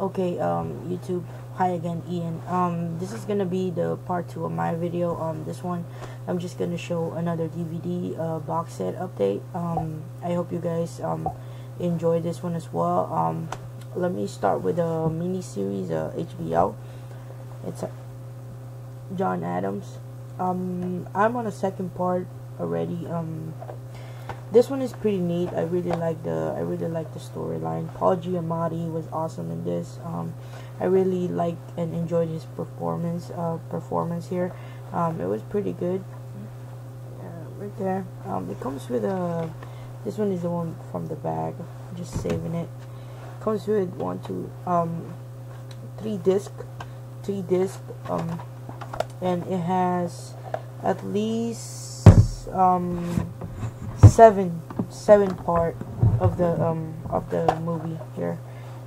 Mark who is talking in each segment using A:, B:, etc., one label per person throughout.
A: Okay, um, YouTube. Hi again, Ian. Um, this is gonna be the part two of my video. Um, this one, I'm just gonna show another DVD uh, box set update. Um, I hope you guys um enjoy this one as well. Um, let me start with a mini series, uh, HBO. It's uh, John Adams. Um, I'm on a second part already. Um, this one is pretty neat. I really like the I really like the storyline. Paul Giamatti was awesome in this. Um, I really liked and enjoyed his performance uh, performance here. Um, it was pretty good. Yeah, right there. Um, it comes with a. This one is the one from the bag. Just saving it. Comes with one, two, um, three disc, three disc, um, and it has at least um seven seven part of the um of the movie here.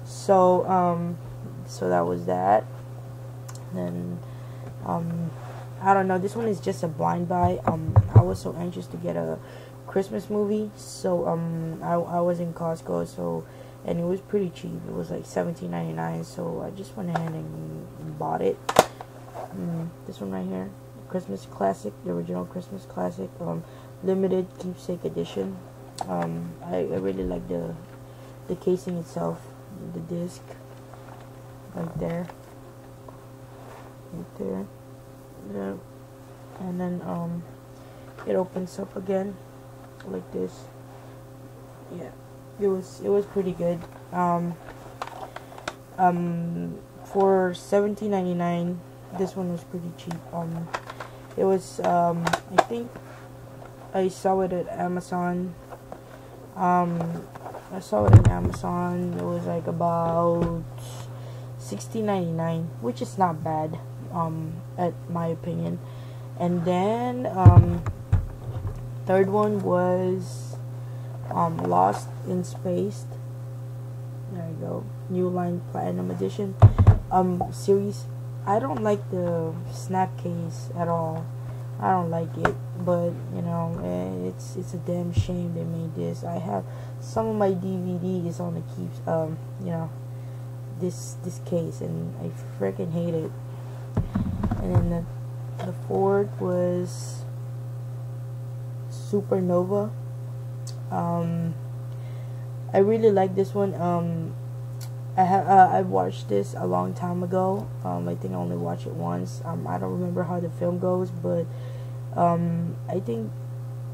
A: So um so that was that. Then um I don't know, this one is just a blind buy. Um I was so anxious to get a Christmas movie, so um I I was in Costco so and it was pretty cheap. It was like seventeen ninety nine, so I just went ahead and bought it. Mm, this one right here, Christmas classic, the original Christmas classic. Um, limited keepsake edition. Um, I, I really like the the casing itself, the disc, right there, right there, yeah. and then um, it opens up again like this. Yeah, it was it was pretty good. Um, um, for seventeen ninety nine, this one was pretty cheap. Um, it was um, I think I saw it at Amazon. Um, I saw it at Amazon. It was like about sixteen ninety nine, which is not bad, um, at my opinion. And then um, third one was um, Lost in Space. There you go, New Line Platinum Edition. Um, series. I don't like the snap case at all. I don't like it, but you know, eh, it's it's a damn shame they made this. I have some of my DVDs on the keeps, um, you know, this this case, and I freaking hate it. And then the the fourth was Supernova. Um, I really like this one. Um, I have uh, I watched this a long time ago. Um, I think I only watched it once. Um, I don't remember how the film goes, but um, I think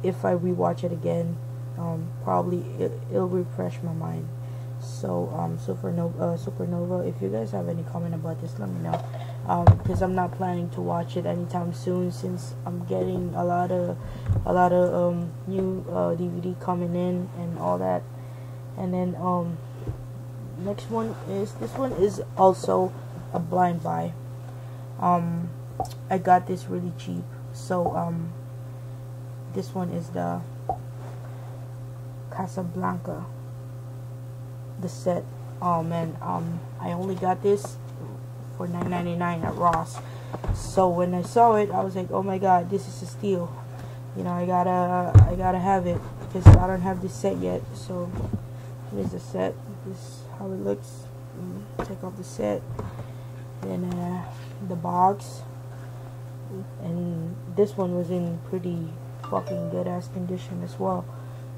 A: if I rewatch it again, um, probably it, will refresh my mind. So um, Supernova, uh, Supernova. If you guys have any comment about this, let me know. Um, Because I'm not planning to watch it anytime soon, since I'm getting a lot of a lot of um, new uh, DVD coming in and all that. And then um next one is this one is also a blind buy. Um I got this really cheap. So um this one is the Casablanca the set. Oh man um I only got this for 9.99 at Ross. So when I saw it I was like oh my god this is a steal. You know I gotta I gotta have it because I don't have this set yet. So here's the set this how it looks. Mm, take off the set then uh, the box. And this one was in pretty fucking good ass condition as well.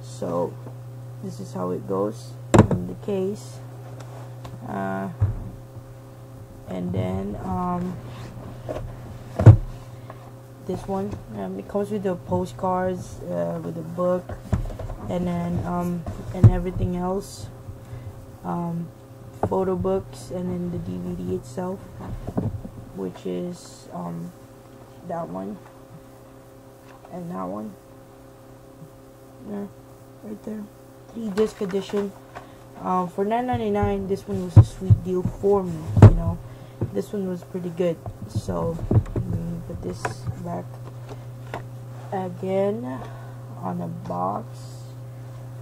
A: So this is how it goes in the case. Uh, and then um, this one um, it comes with the postcards uh, with the book and then um, and everything else um, photo books and then the DVD itself which is um, that one and that one. Yeah right there. Three disc edition. Um, for 9.99 this one was a sweet deal for me you know. This one was pretty good. So put this back again on the box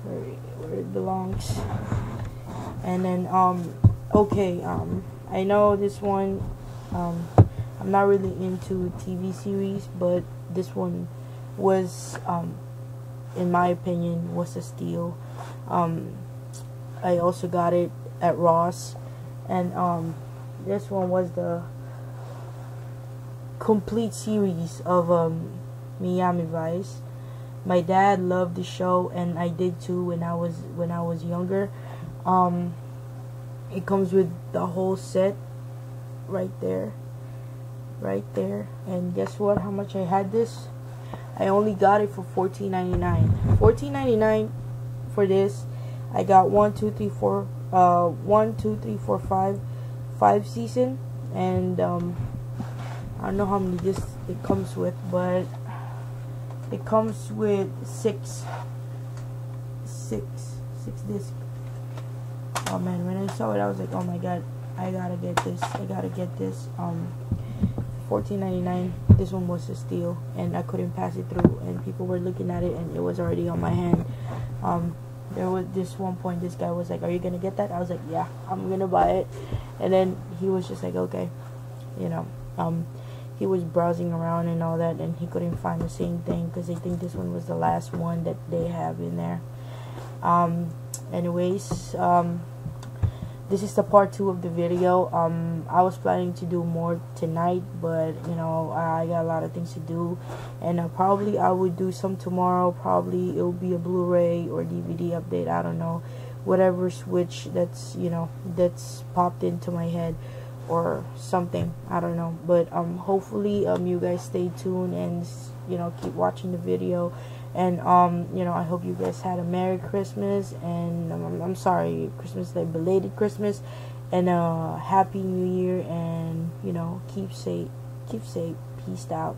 A: where it belongs and then um okay um I know this one um I'm not really into TV series but this one was um in my opinion was a steal um I also got it at Ross and um, this one was the complete series of um, Miami Vice. My dad loved the show, and I did too when I was when I was younger. Um, it comes with the whole set right there, right there. And guess what? How much I had this? I only got it for fourteen ninety nine. Fourteen ninety nine for this. I got one, two, three, four, uh, one, two, three, four, five, five season, and um, I don't know how many discs it comes with, but it comes with six, six, six discs. Oh man, when I saw it, I was like, oh my god, I gotta get this. I gotta get this. Um, fourteen ninety nine. This one was a steal, and I couldn't pass it through. And people were looking at it, and it was already on my hand. Um, there was this one point. This guy was like, "Are you gonna get that?" I was like, "Yeah, I'm gonna buy it." And then he was just like, "Okay," you know. Um, he was browsing around and all that, and he couldn't find the same thing because they think this one was the last one that they have in there. Um, anyways, um, this is the part two of the video. Um i was planning to do more tonight but you know i got a lot of things to do. And uh, probably i would do some tomorrow. Probably it'll be a blu-ray or dvd update. I don't know. Whatever switch that's you know that's popped into my head or something. I don't know. But um hopefully um you guys stay tuned and you know keep watching the video and um you know i hope you guys had a merry christmas and um, i'm sorry christmas like belated christmas. And uh happy new year and you know keep safe keep safe peace out